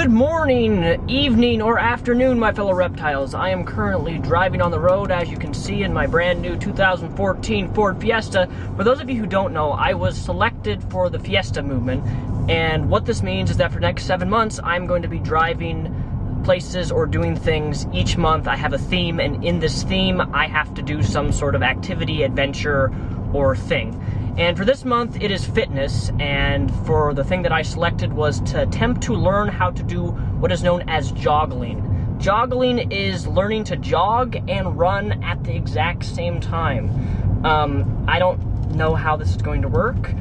Good morning, evening, or afternoon, my fellow reptiles. I am currently driving on the road, as you can see in my brand new 2014 Ford Fiesta. For those of you who don't know, I was selected for the Fiesta movement, and what this means is that for next seven months, I'm going to be driving places or doing things each month. I have a theme, and in this theme, I have to do some sort of activity, adventure, or thing. And for this month, it is fitness, and for the thing that I selected was to attempt to learn how to do what is known as joggling. Joggling is learning to jog and run at the exact same time. Um, I don't know how this is going to work,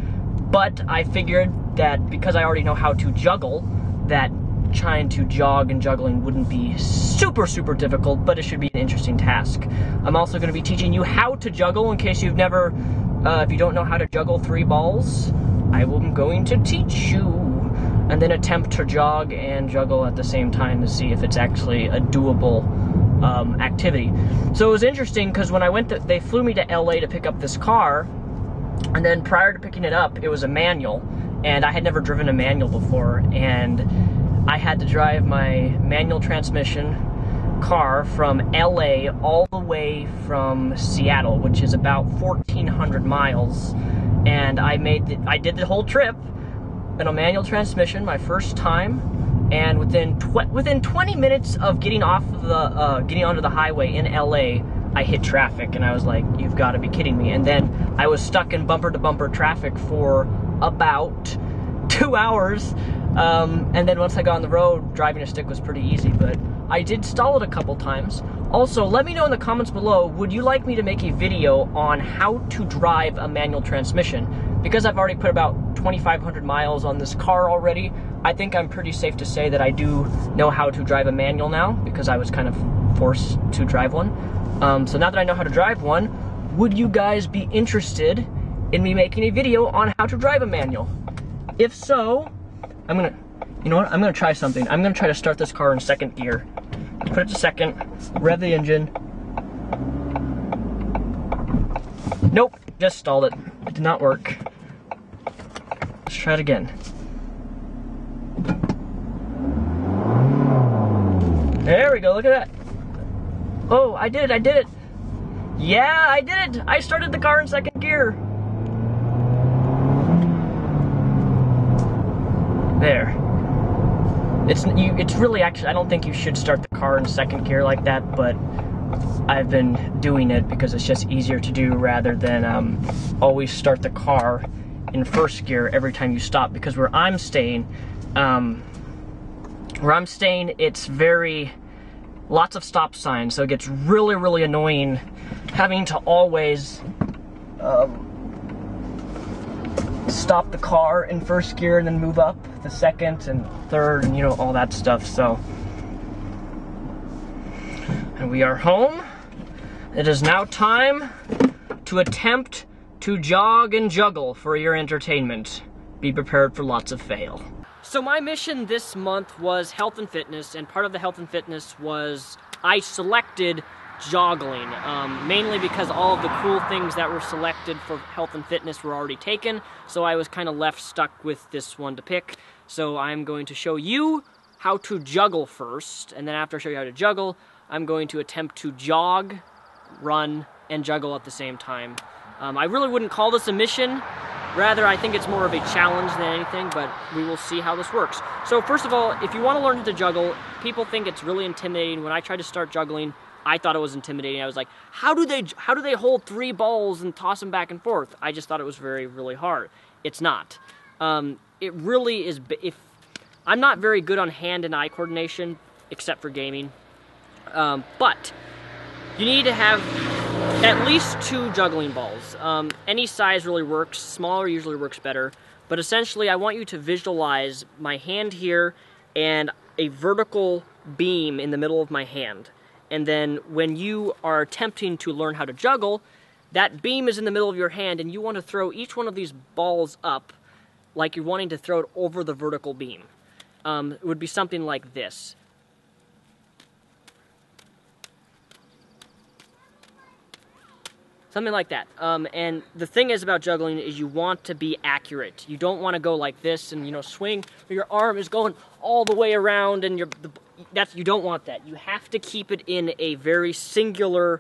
but I figured that because I already know how to juggle, that trying to jog and juggling wouldn't be super, super difficult, but it should be an interesting task. I'm also going to be teaching you how to juggle in case you've never uh, if you don't know how to juggle three balls, I am going to teach you. And then attempt to jog and juggle at the same time to see if it's actually a doable um, activity. So it was interesting because when I went, to, they flew me to LA to pick up this car, and then prior to picking it up, it was a manual, and I had never driven a manual before, and I had to drive my manual transmission car from LA all the way from Seattle, which is about 1,400 miles. And I made the, I did the whole trip in a manual transmission, my first time. And within tw- within 20 minutes of getting off of the uh, getting onto the highway in LA, I hit traffic, and I was like, "You've got to be kidding me!" And then I was stuck in bumper to bumper traffic for about two hours. Um, and then once I got on the road, driving a stick was pretty easy, but I did stall it a couple times. Also, let me know in the comments below, would you like me to make a video on how to drive a manual transmission? Because I've already put about 2,500 miles on this car already, I think I'm pretty safe to say that I do know how to drive a manual now, because I was kind of forced to drive one. Um, so now that I know how to drive one, would you guys be interested in me making a video on how to drive a manual? If so, I'm gonna, you know what, I'm gonna try something. I'm gonna try to start this car in second gear put it to second, rev the engine. Nope, just stalled it. It did not work. Let's try it again. There we go, look at that. Oh, I did it, I did it. Yeah, I did it. I started the car in second gear. There. It's you. It's really actually. I don't think you should start the car in second gear like that, but I've been doing it because it's just easier to do rather than um, always start the car in first gear every time you stop. Because where I'm staying, um, where I'm staying, it's very lots of stop signs, so it gets really, really annoying having to always. Um, stop the car in first gear and then move up the second and third and you know all that stuff so. And we are home. It is now time to attempt to jog and juggle for your entertainment. Be prepared for lots of fail. So my mission this month was health and fitness and part of the health and fitness was i selected joggling, um, mainly because all of the cool things that were selected for health and fitness were already taken, so I was kind of left stuck with this one to pick. So I'm going to show you how to juggle first, and then after I show you how to juggle, I'm going to attempt to jog, run, and juggle at the same time. Um, I really wouldn't call this a mission, rather I think it's more of a challenge than anything, but we will see how this works. So first of all, if you want to learn how to juggle, people think it's really intimidating. When I tried to start juggling, I thought it was intimidating. I was like, how do they how do they hold three balls and toss them back and forth? I just thought it was very really hard. It's not. Um, it really is. If I'm not very good on hand and eye coordination, except for gaming, um, but you need to have at least two juggling balls. Um, any size really works. Smaller usually works better. But essentially, I want you to visualize my hand here and a vertical beam in the middle of my hand. And then when you are attempting to learn how to juggle, that beam is in the middle of your hand and you want to throw each one of these balls up like you're wanting to throw it over the vertical beam. Um, it would be something like this. something like that. Um, and the thing is about juggling is you want to be accurate. You don't want to go like this and you know swing. Your arm is going all the way around, and you're the, that's you don't want that. You have to keep it in a very singular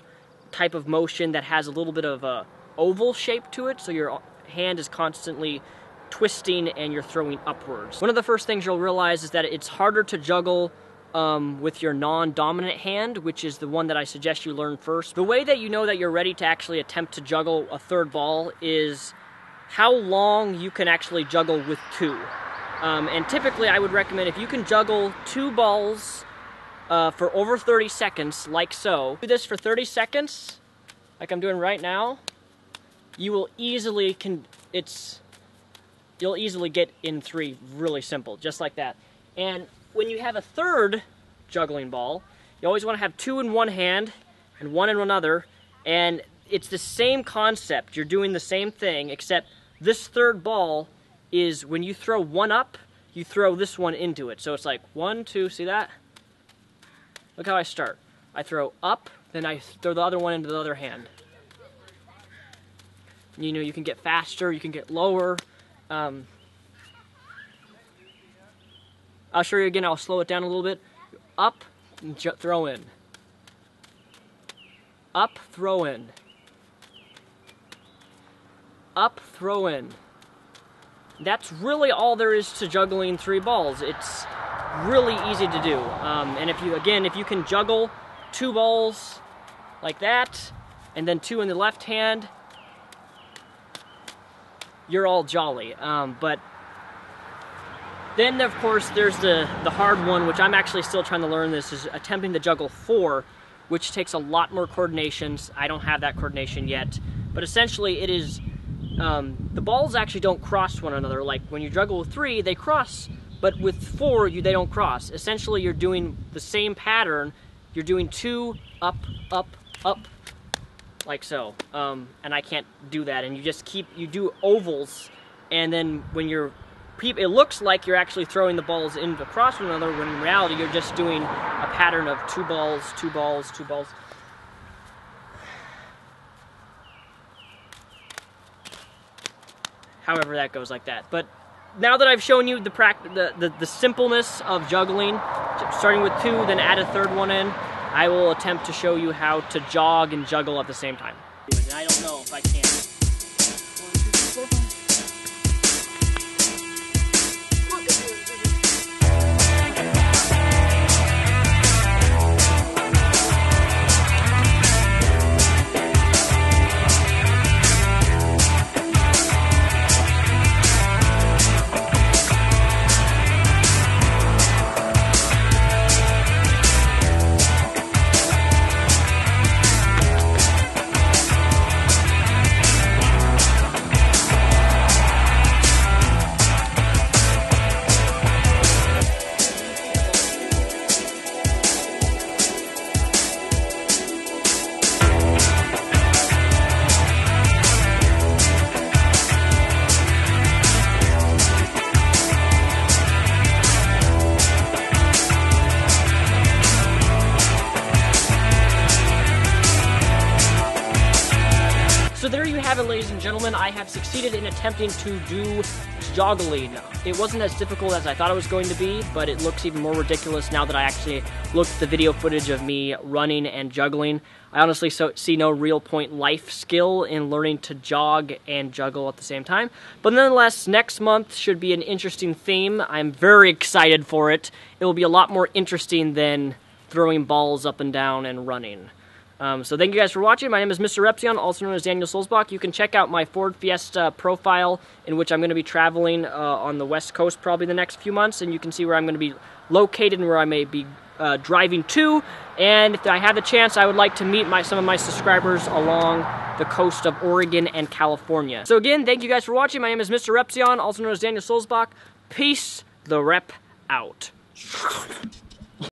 type of motion that has a little bit of a oval shape to it, so your hand is constantly twisting and you're throwing upwards. One of the first things you'll realize is that it's harder to juggle um, with your non-dominant hand, which is the one that I suggest you learn first. The way that you know that you're ready to actually attempt to juggle a third ball is how long you can actually juggle with two. Um, and typically I would recommend if you can juggle two balls uh, for over 30 seconds, like so, do this for 30 seconds, like I'm doing right now, you will easily, can it's, you'll easily get in three really simple, just like that. And when you have a third juggling ball, you always want to have two in one hand and one in another, and it's the same concept. You're doing the same thing, except this third ball is when you throw one up, you throw this one into it. So it's like one, two, see that? Look how I start. I throw up, then I throw the other one into the other hand. You know, you can get faster, you can get lower. Um, I'll show you again, I'll slow it down a little bit. Up, throw in. Up, throw in. Up, throw in. That's really all there is to juggling three balls. It's really easy to do. Um, and if you, again, if you can juggle two balls like that, and then two in the left hand, you're all jolly. Um, but then, of course, there's the, the hard one, which I'm actually still trying to learn this, is attempting to juggle four, which takes a lot more coordinations. I don't have that coordination yet. But essentially, it is, um, the balls actually don't cross one another. Like, when you juggle with three, they cross, but with four, you, they don't cross. Essentially, you're doing the same pattern. You're doing two, up, up, up, like so. Um, and I can't do that. And you just keep, you do ovals, and then when you're it looks like you're actually throwing the balls into across one another when in reality you're just doing a pattern of two balls, two balls, two balls. However that goes like that. But now that I've shown you the, the, the, the simpleness of juggling, starting with two, then add a third one in, I will attempt to show you how to jog and juggle at the same time. I don't know if I can. Have it, ladies and gentlemen. I have succeeded in attempting to do joggling. It wasn't as difficult as I thought it was going to be, but it looks even more ridiculous now that I actually looked at the video footage of me running and juggling. I honestly so, see no real point life skill in learning to jog and juggle at the same time. But nonetheless, next month should be an interesting theme. I'm very excited for it. It will be a lot more interesting than throwing balls up and down and running. Um, so thank you guys for watching. My name is Mr. Repzion, also known as Daniel Sulzbach. You can check out my Ford Fiesta profile, in which I'm going to be traveling uh, on the West Coast probably the next few months, and you can see where I'm going to be located and where I may be uh, driving to. And if I have the chance, I would like to meet my, some of my subscribers along the coast of Oregon and California. So again, thank you guys for watching. My name is Mr. Repzion, also known as Daniel Sulzbach. Peace, the rep out.